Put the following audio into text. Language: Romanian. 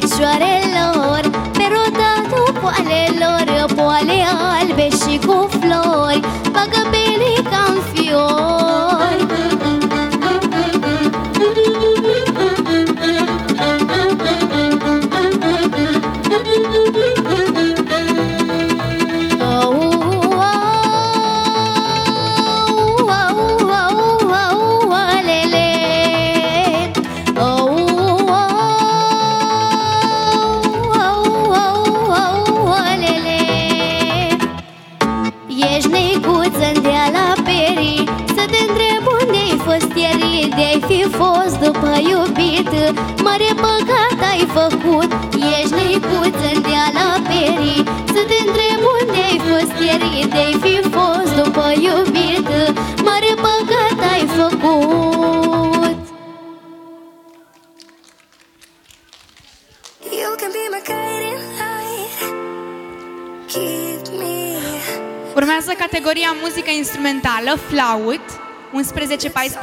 picioarelor Pe rotatul poalelor Poale albe și cu flori. Bagă belii fost ieri De-ai fi fost după iubit. Mare păcat ai făcut Ești necuță de la perii. Să te întreb unde-ai fost ieri De-ai fi fost după iubit. Mare păcat ai făcut. You can be my guiding light. Keep me. Urmează categoria muzică instrumentală, flaut, uns presetivais